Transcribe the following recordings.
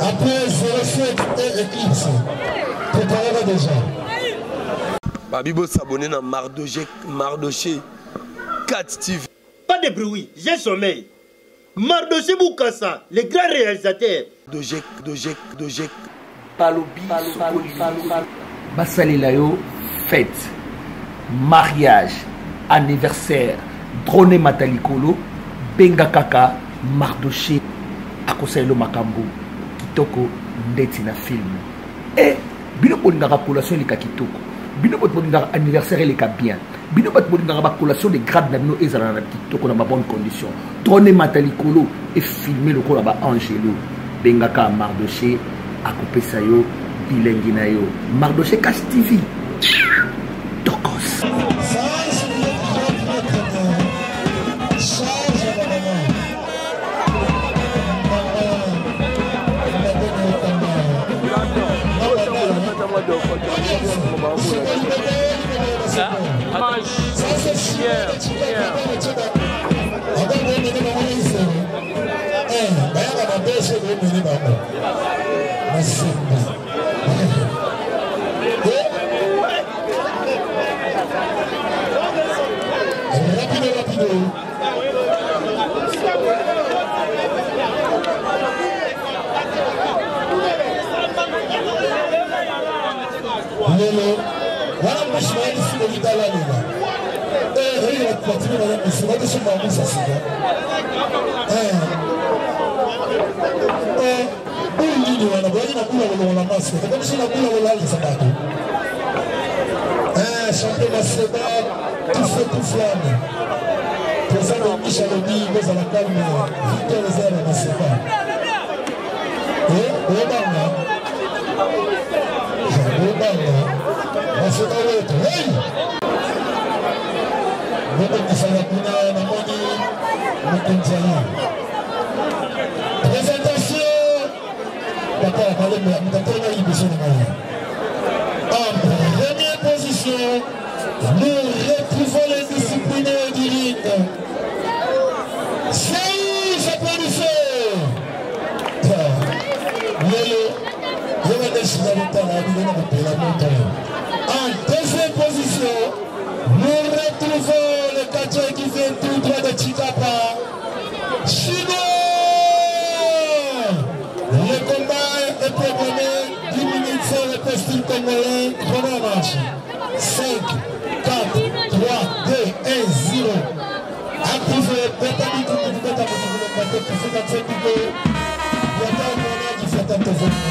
Après 07 et Eclipse. préparez vous déjà. Babibo s'abonner dans Mardoché, Mardoché 4 TV. Pas de bruit, j'ai sommeil. Mardoché Boukassa, le grand réalisateur. Dojek, Dojek, Dojek. Balobi, Balobi, Palobi, yo mariage anniversaire drone matalikolo. benga kaka mardoché makambo kitoko ndeti na filme e eh, bino bolingaka collation eleka kitoko bino bato bolingaka anniversaire eleka bien bino bato bolingaka bacollation de grade na bino ezala na kitoko na babonne condition trone mata likolo efilme lokola baangelo bengaka mardoché akopesa yo bilengi na yo mardoché cash tv tokos bayaka babeso bomene bango basimba musulmani si maa musa sika bulindini wana bwaki nakula bolongola maske kakomisi nakula bolalisa bato champion maseba tufe tuflane toza lomisha lobi bozala kalme victor eza na maseba oyebanga oyebanga maseba wetu en première position nous retrouvons les disciplines du en deuxième position nous retrouvons batekisika te kite yata mwana kifata tozoi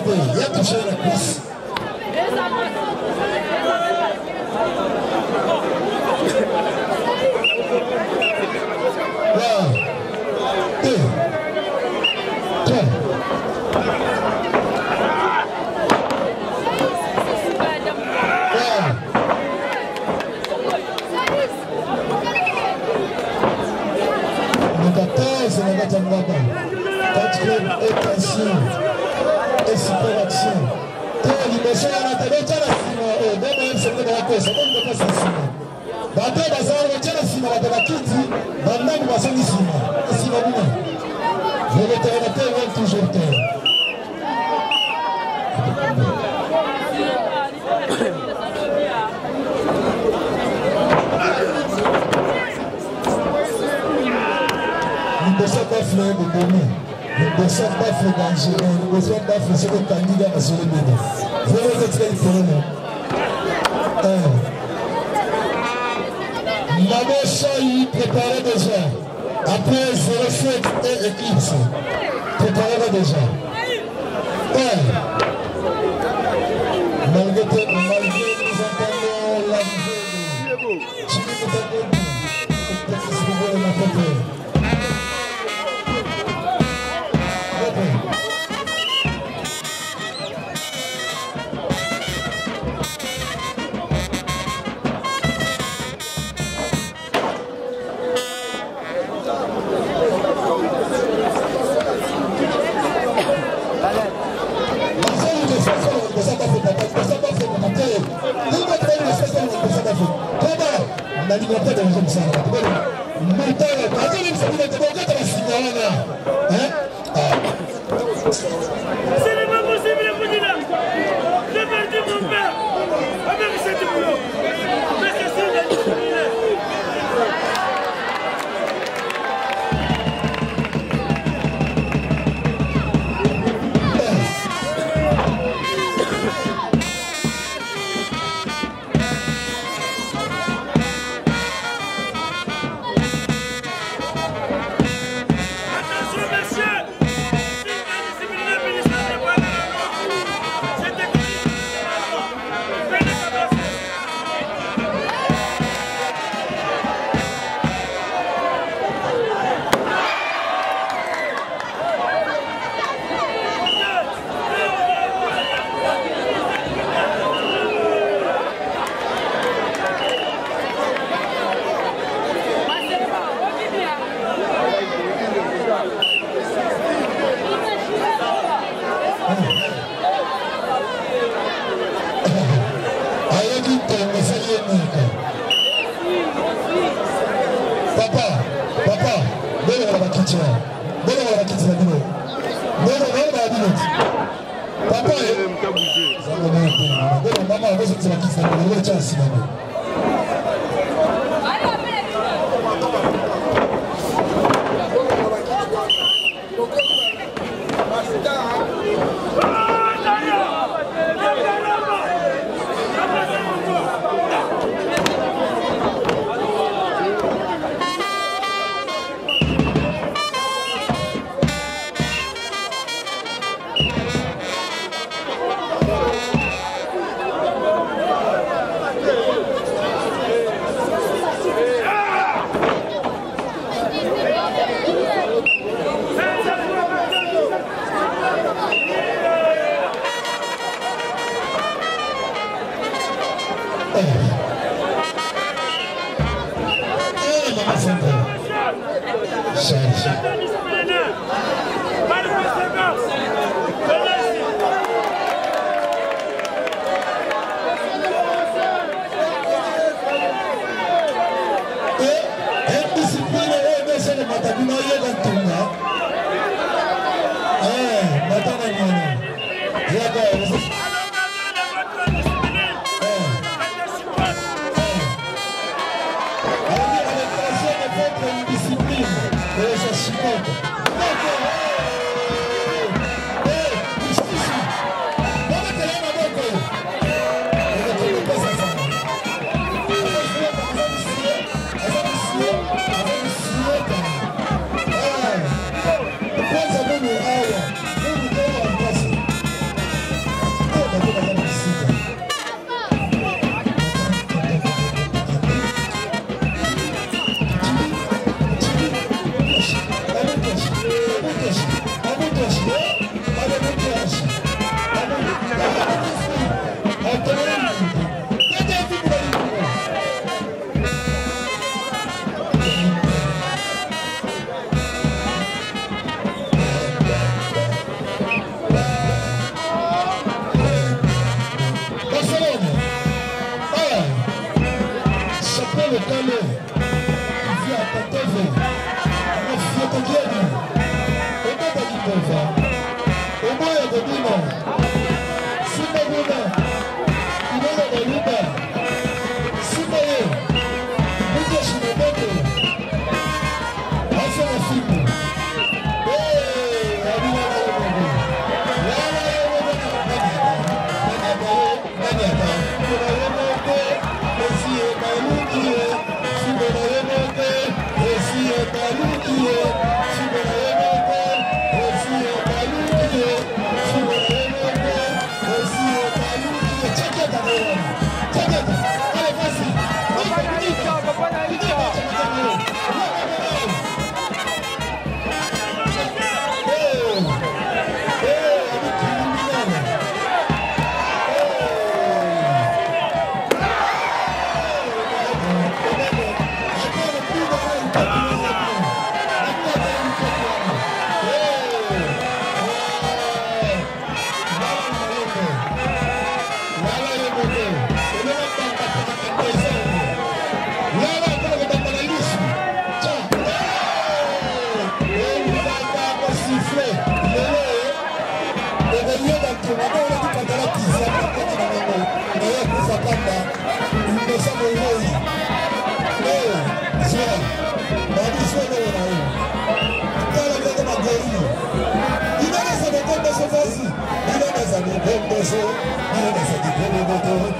Elabe, jak się napis? Number 13, Nagata Ngaba. That's good, attention. esika batie to liboso wana tobotya na nsima oyo bomo msekoda bakosa bomokasa nsima bato bazala botya na nsima bato bakiti bandambu basongi nsima nsima bino vegetariana te wen toujours te liboso bafle bobomi besoin d'offre d'argent besoin d'offre soki okandida azolobeda vraiment etika likolo na mama chai préparé déjà après 07 et éclipse préparera déjà malgré na liberté ya kozomisa na motala bazolimisa bino te bokota basinga wana Oh. में Lord.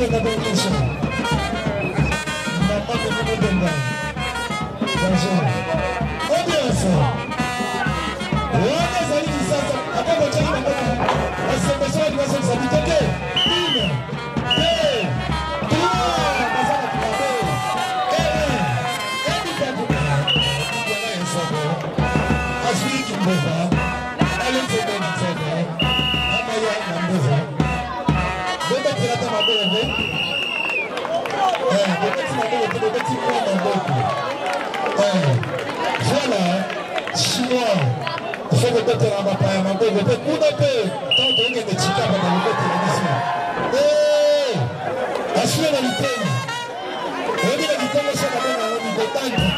Maganda po yung isa. Napakaganda. Kaso, obvious. Wala sa hindi sasa. Ako ba siya maboko bobeti maboko te bobeti mwa maboko voila chinois ifo kobetela mapaya maboko te kuna mpe tanto okende chikapa na kobetela biso asile na litemi oyebina litengo so na mona yango mikotangi